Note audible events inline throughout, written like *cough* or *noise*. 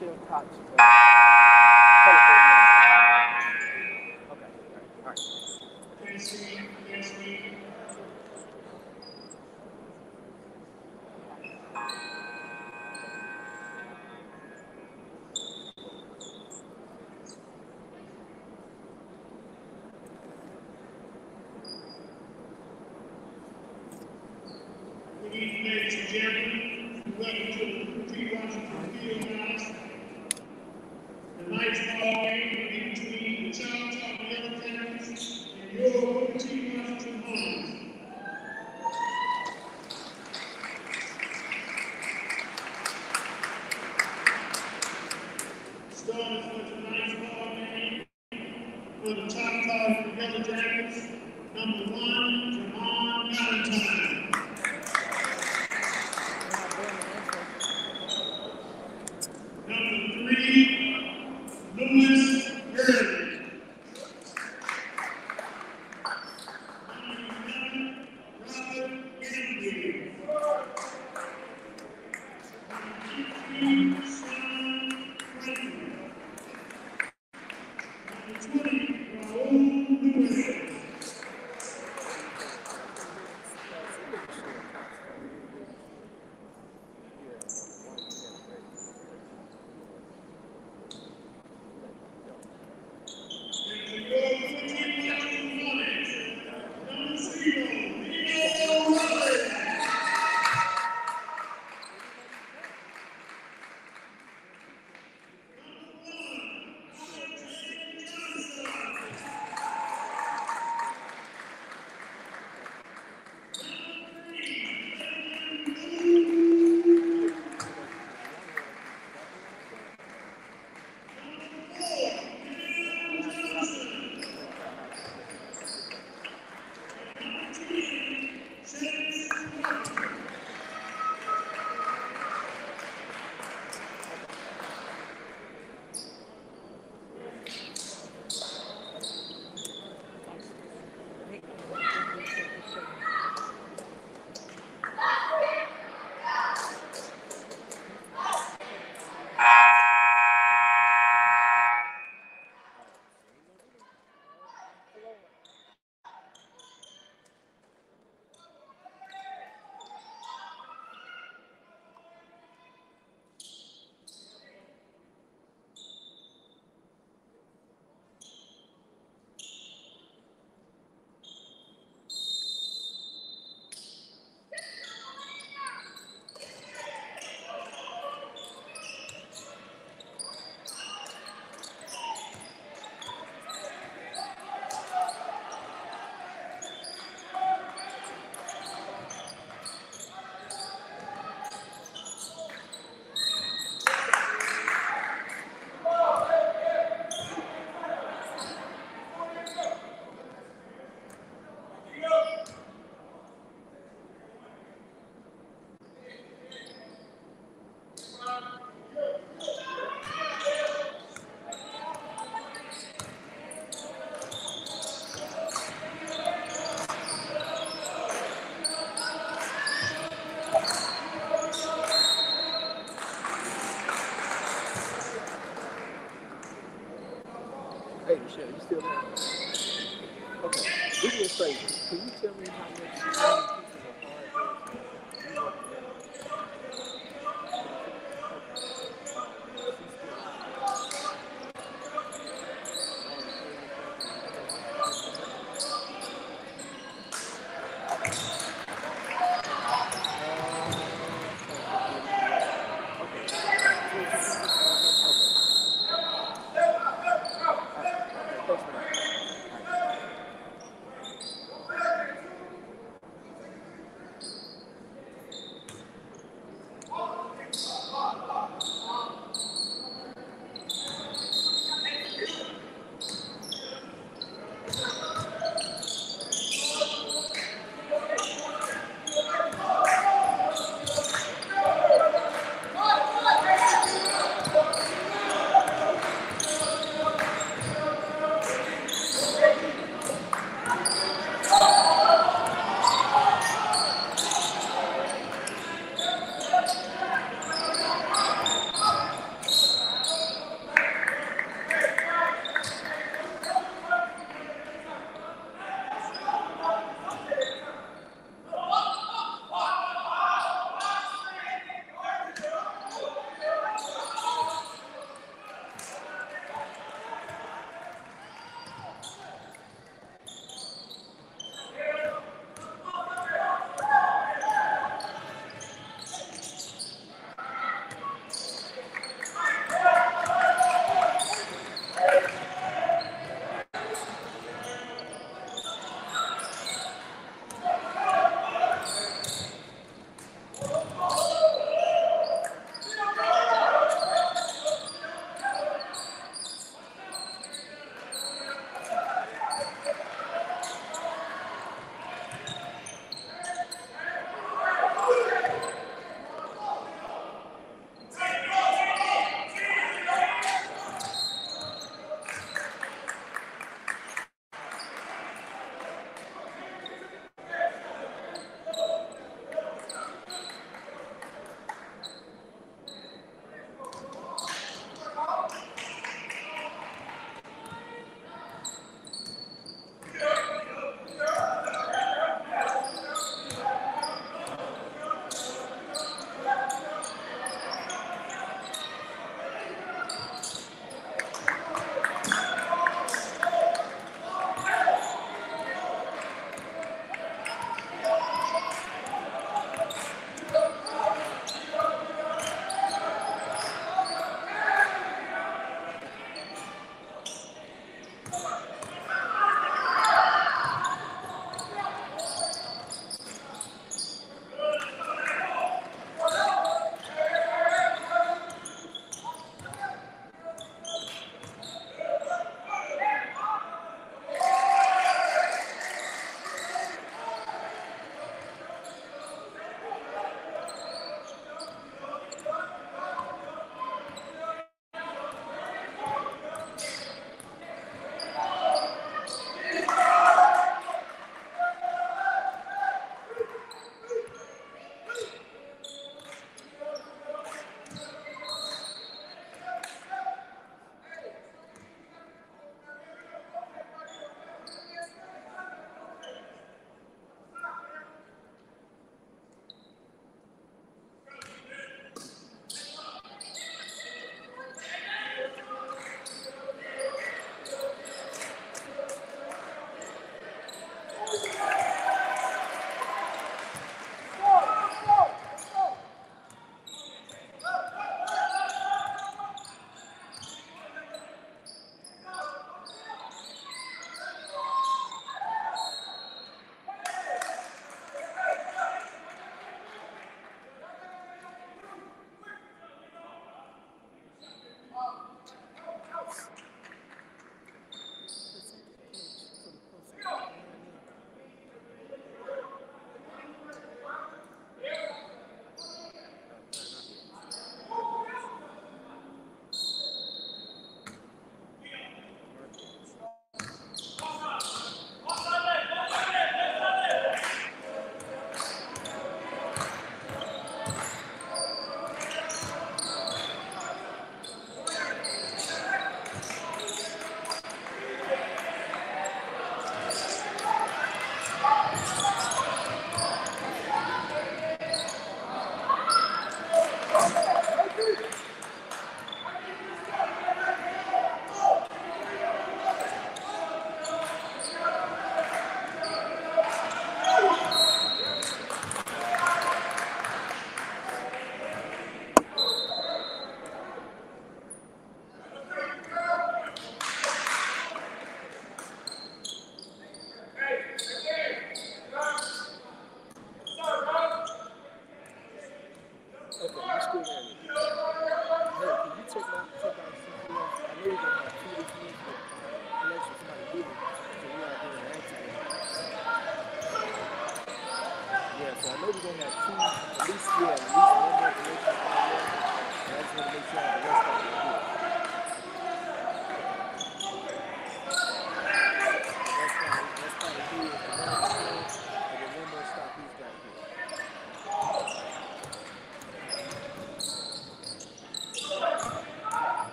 send me Michelle Cox.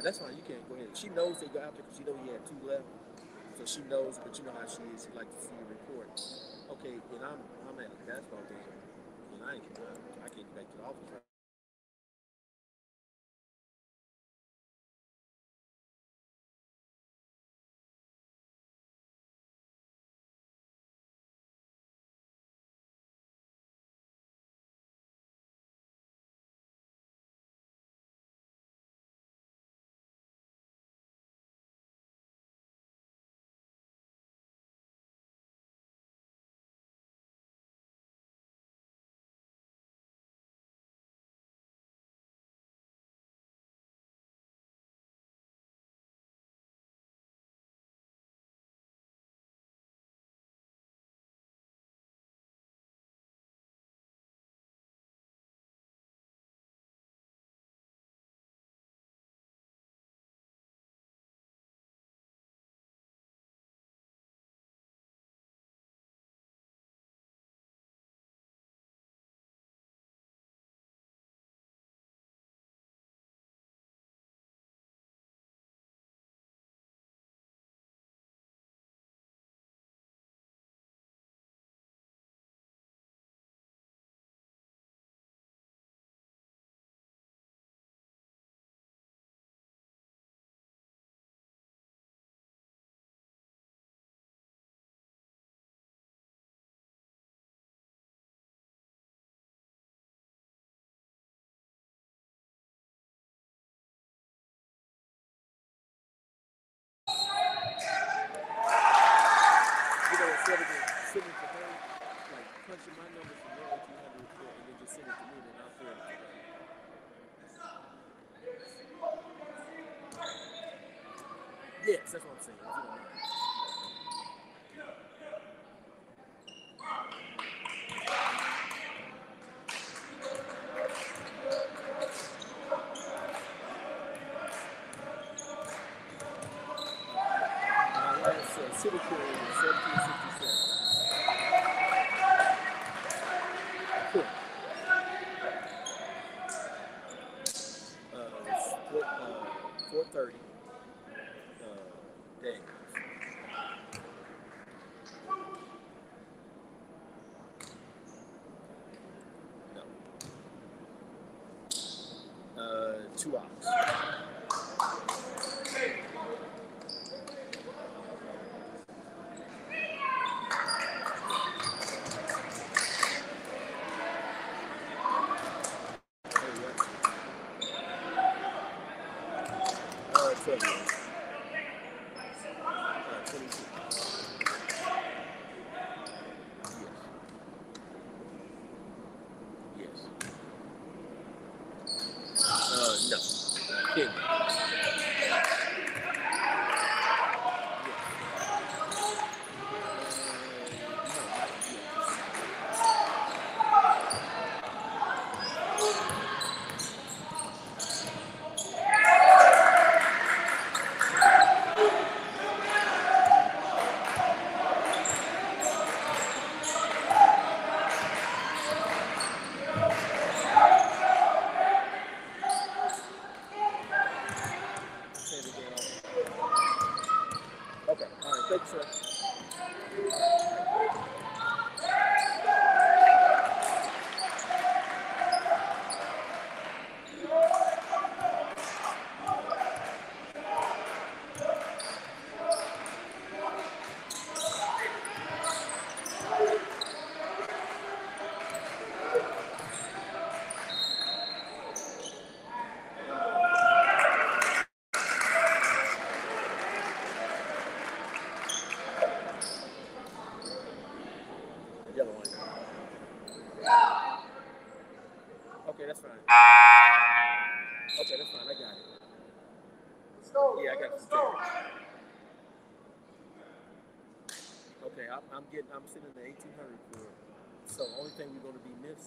yeah, that's fine. You can't go ahead. She knows they go out there because she know he had two left. So she knows, but you know how she is. She like to see a report. Okay, when I'm I'm at a basketball game, and I ain't I can't get back to the office right two hours.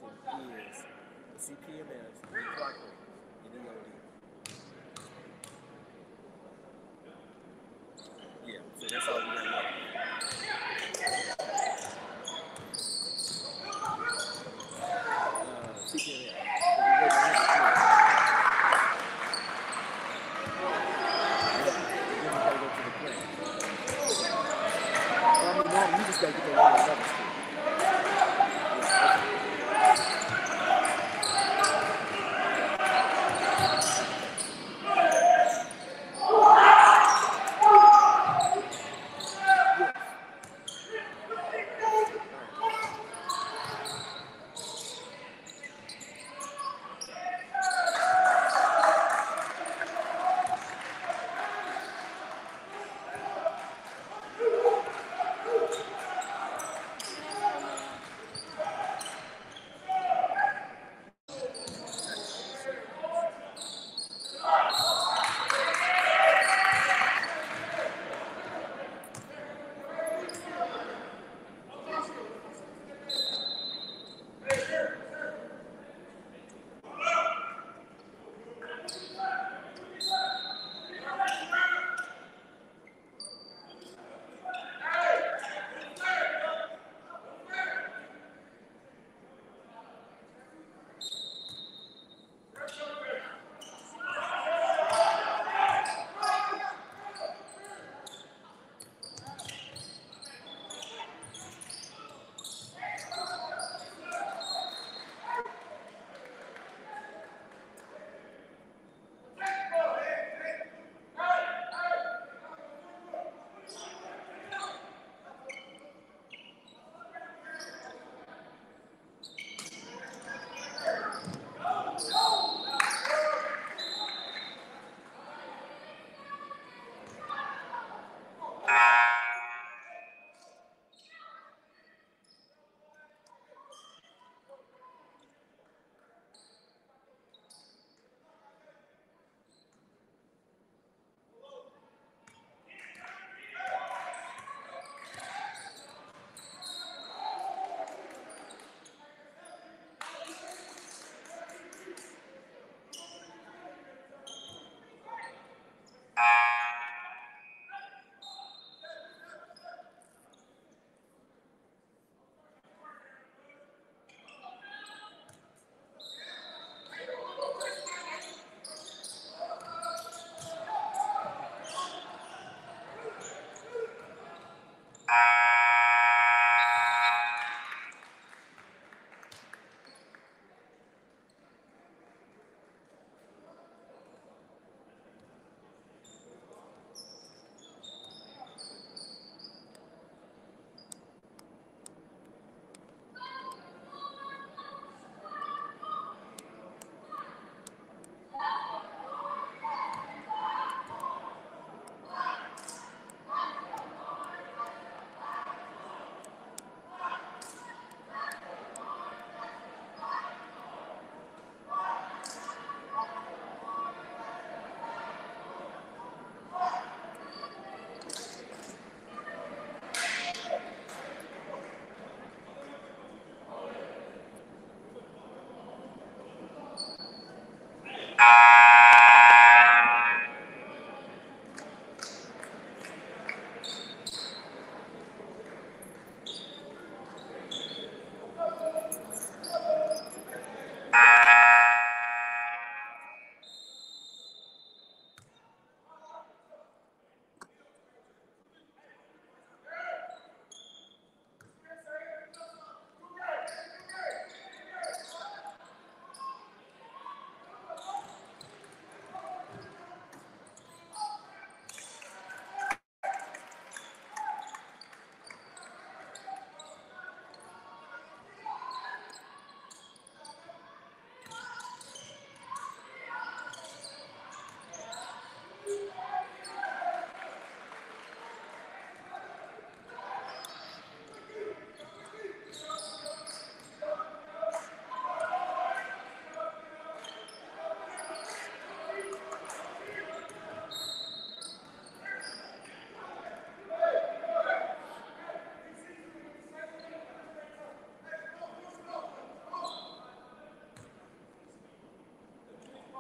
years. The CPMS,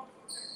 Number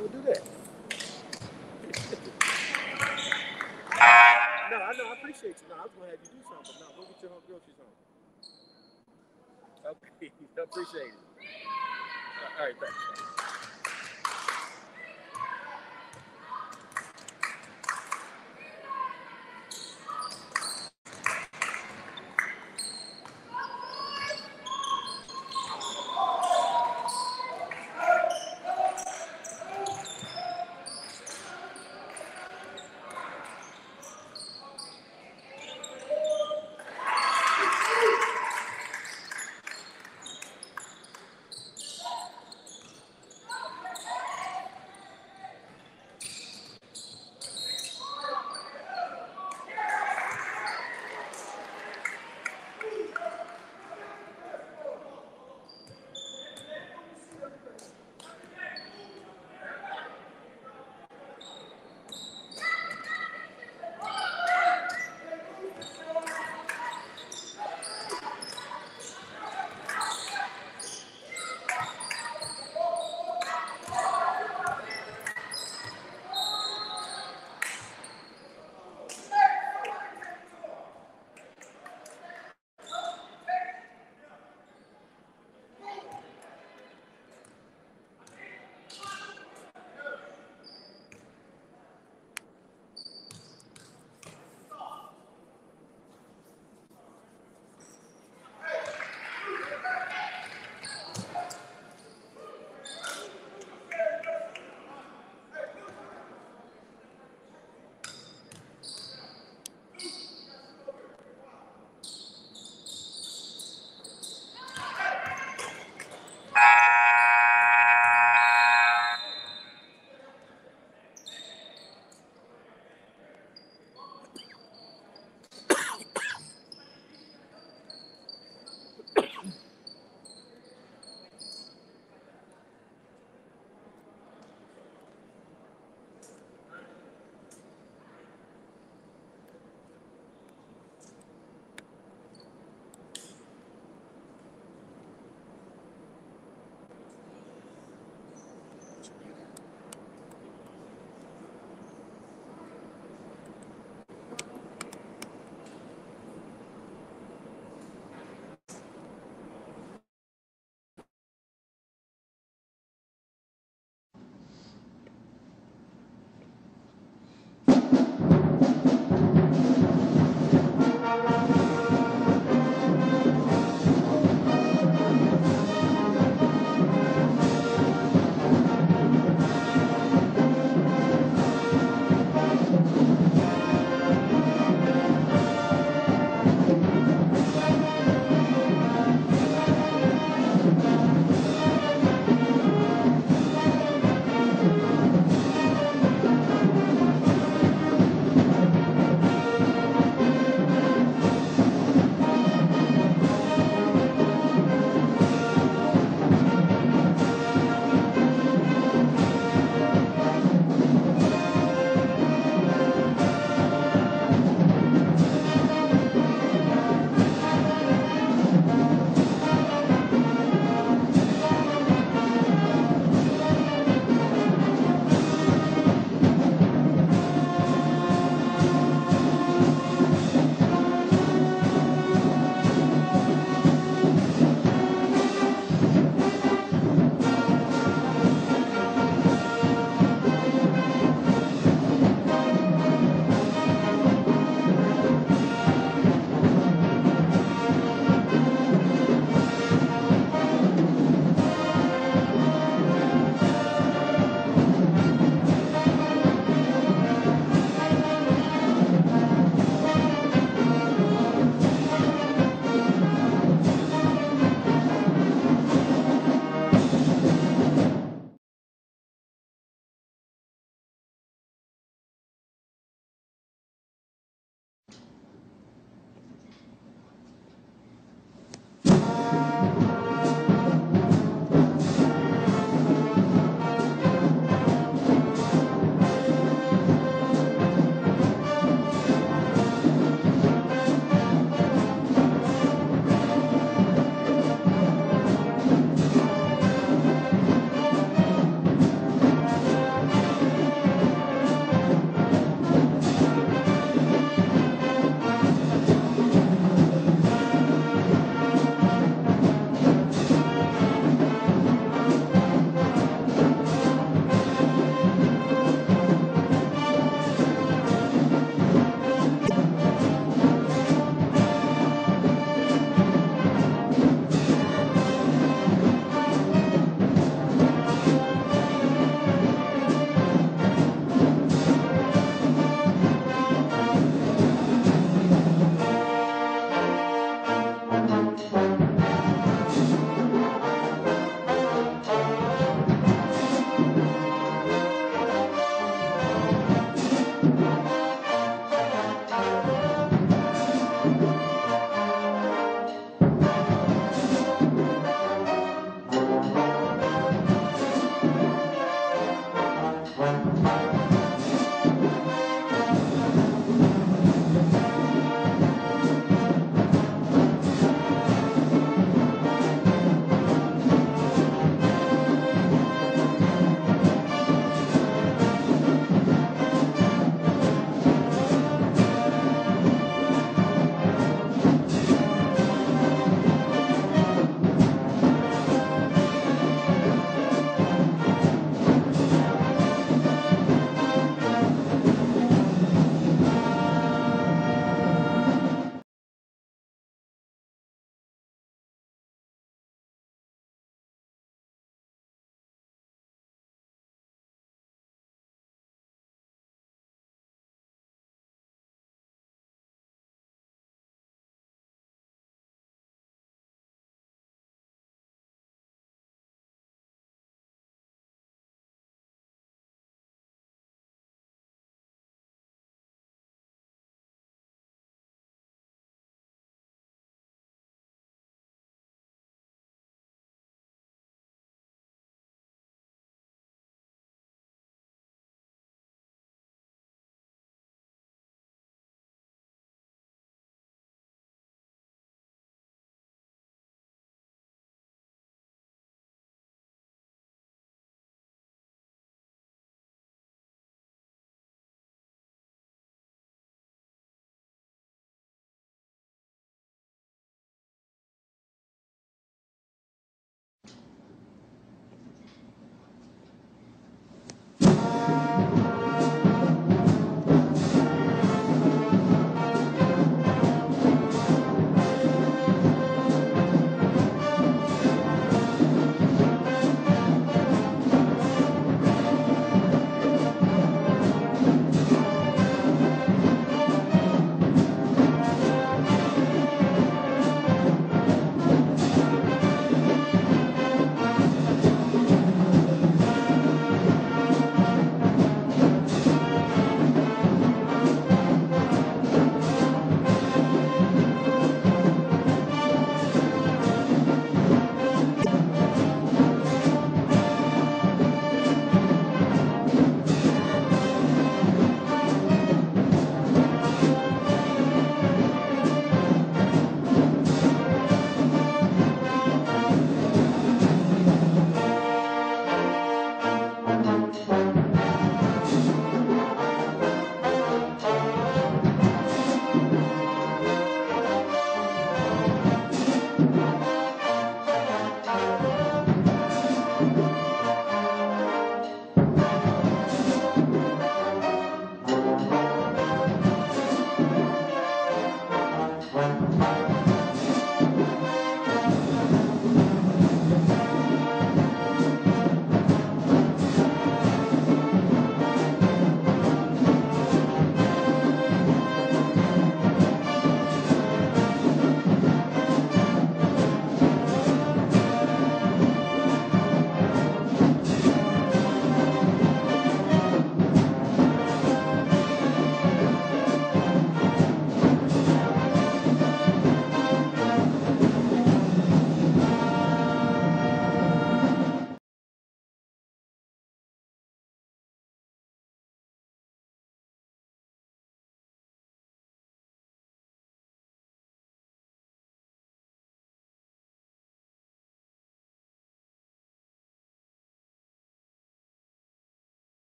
we'll do that. no, I know. I appreciate you. No, I was gonna have you do something. No, go get your home groceries home. Okay, *laughs* I appreciate it. All right, thanks.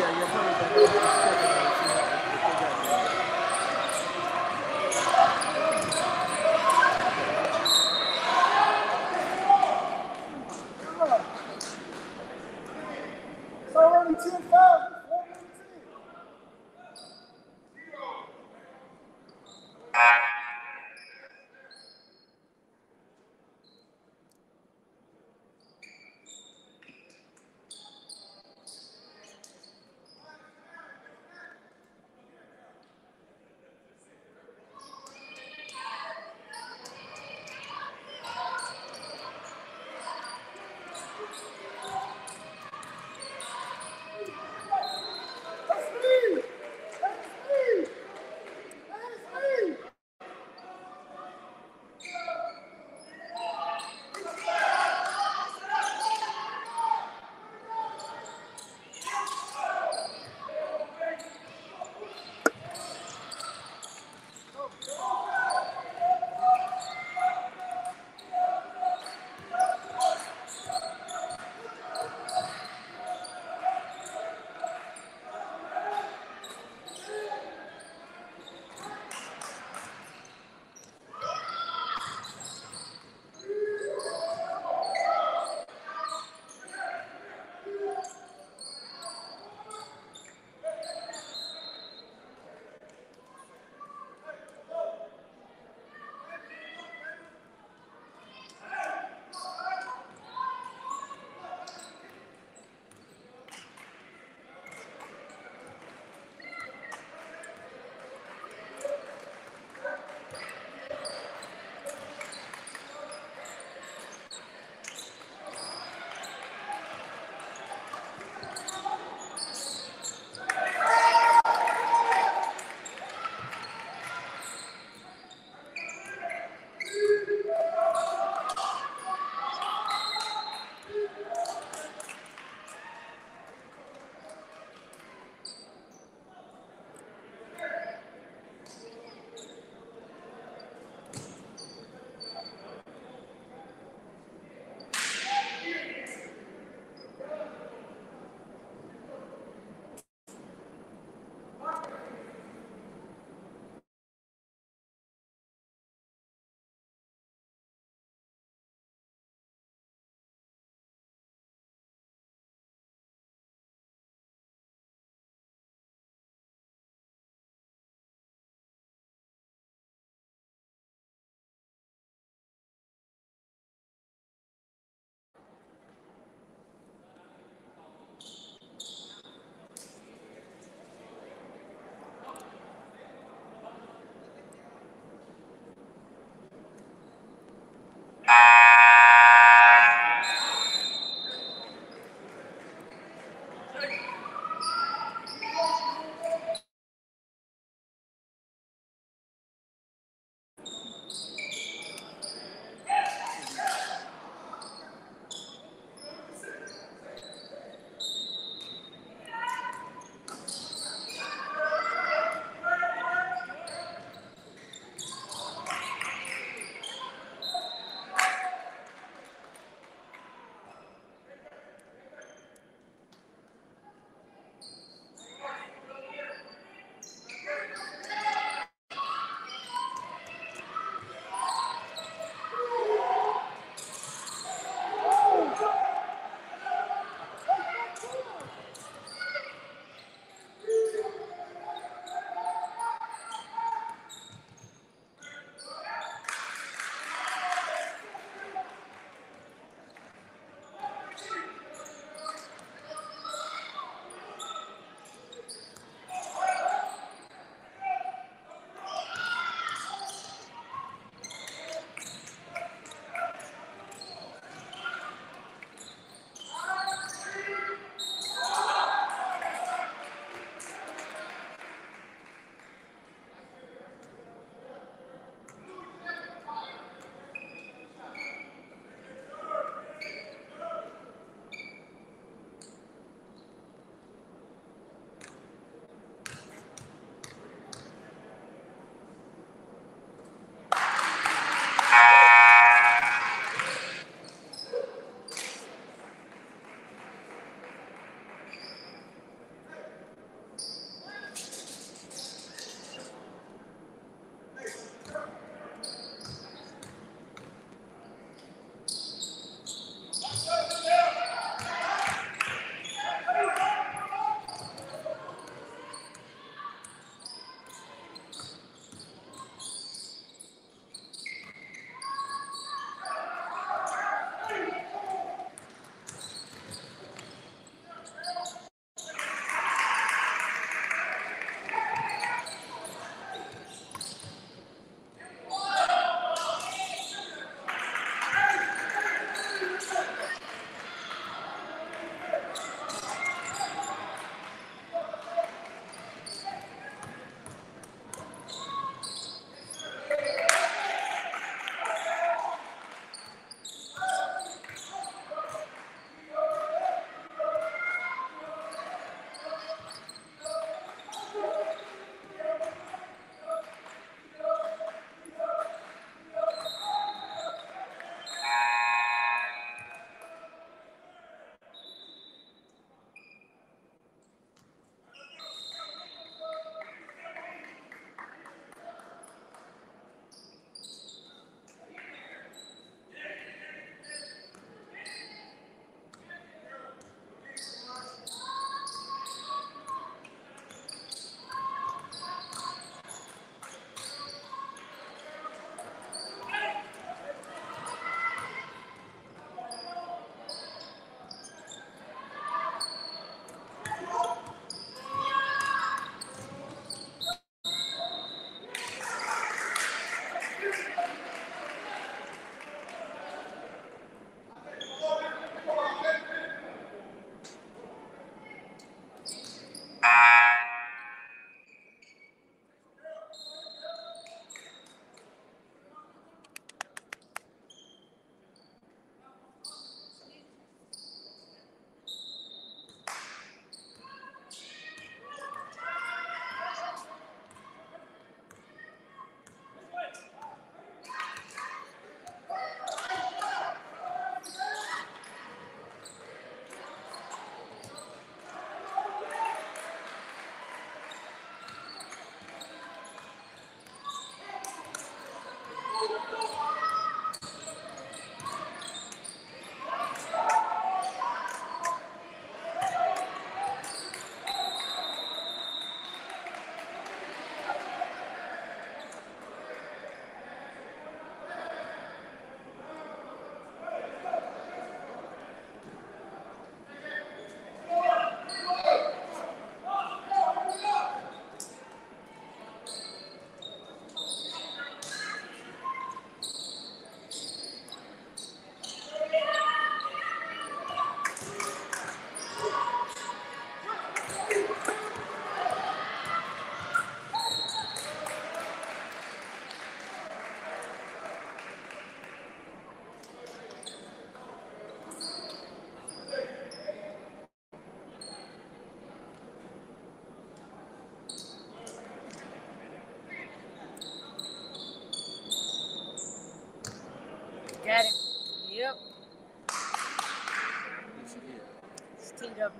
Yeah, yeah.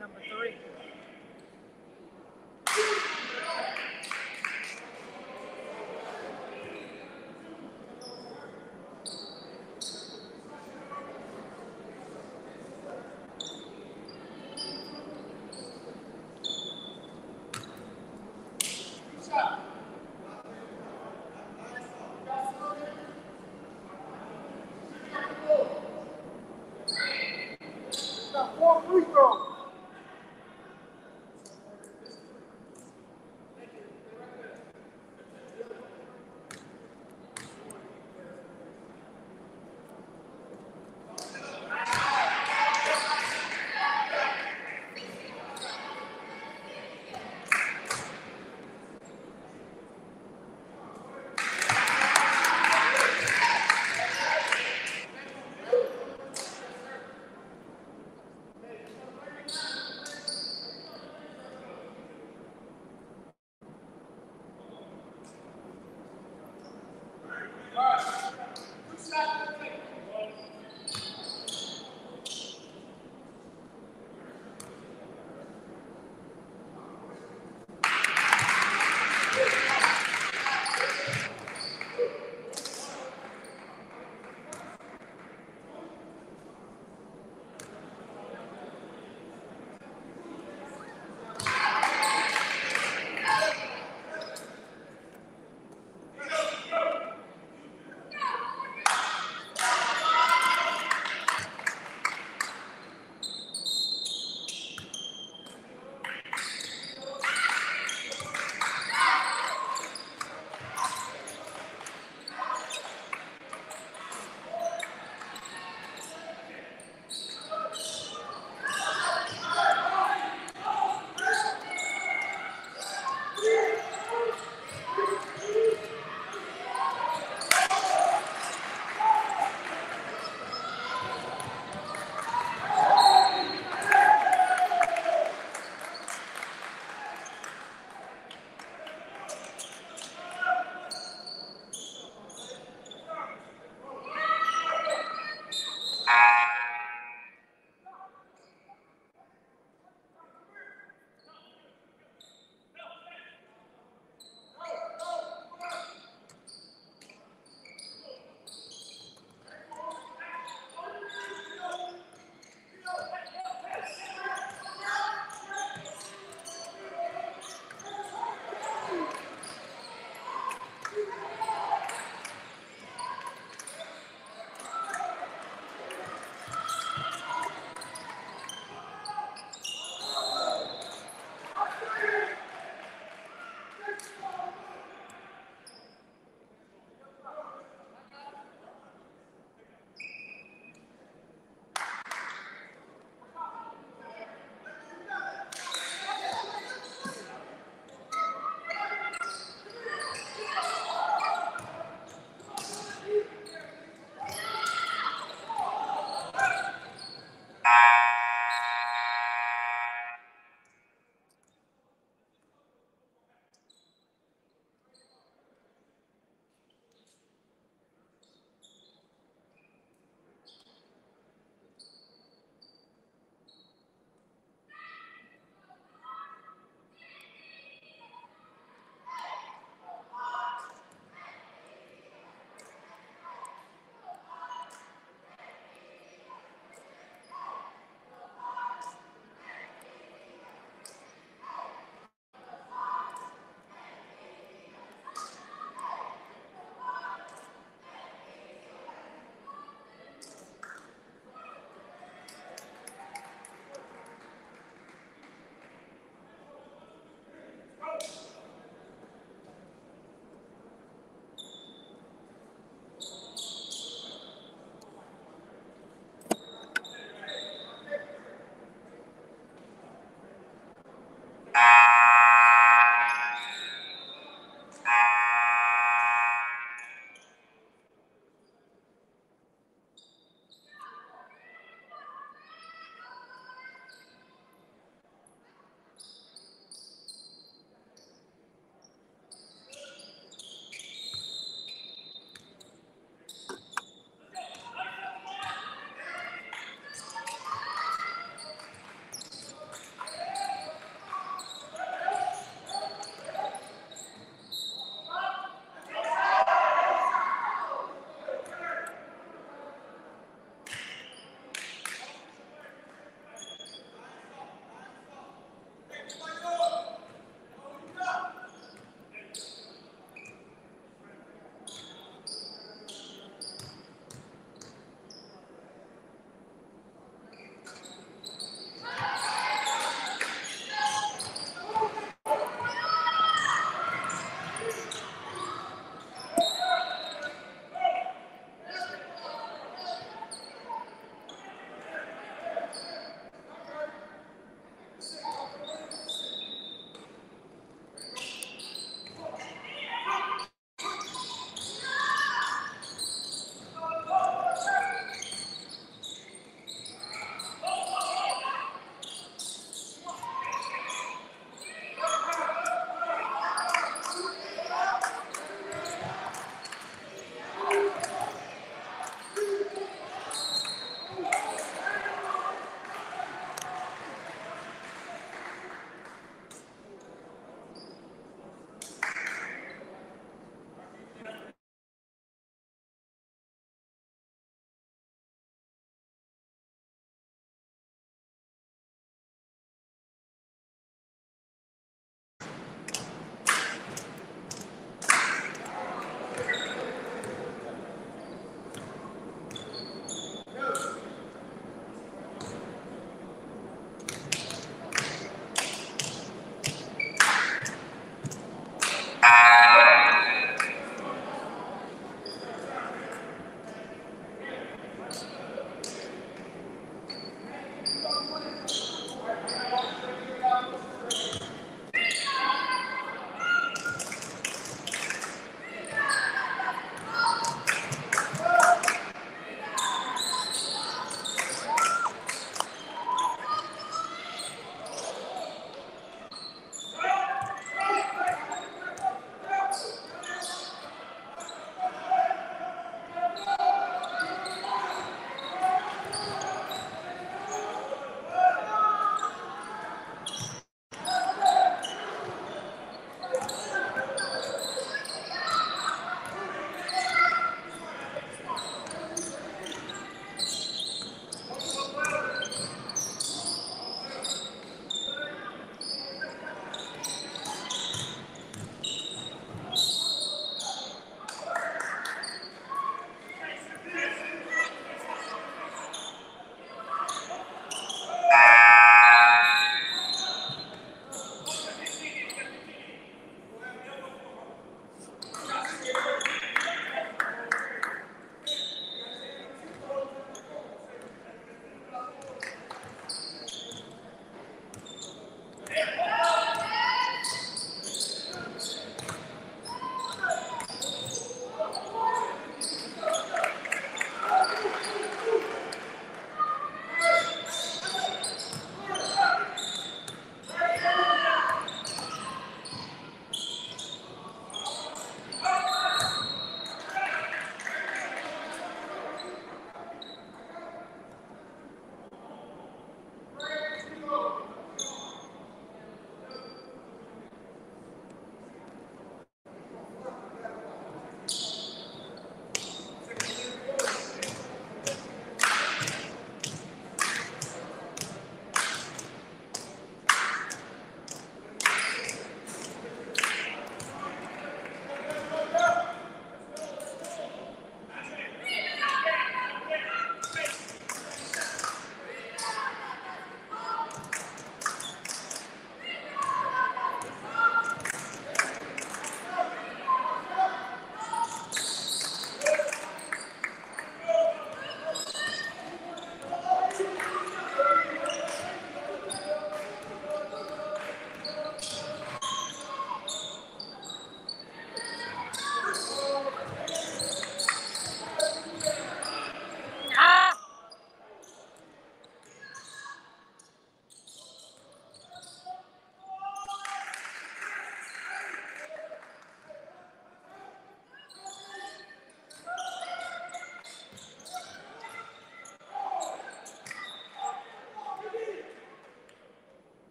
number three.